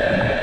Yeah.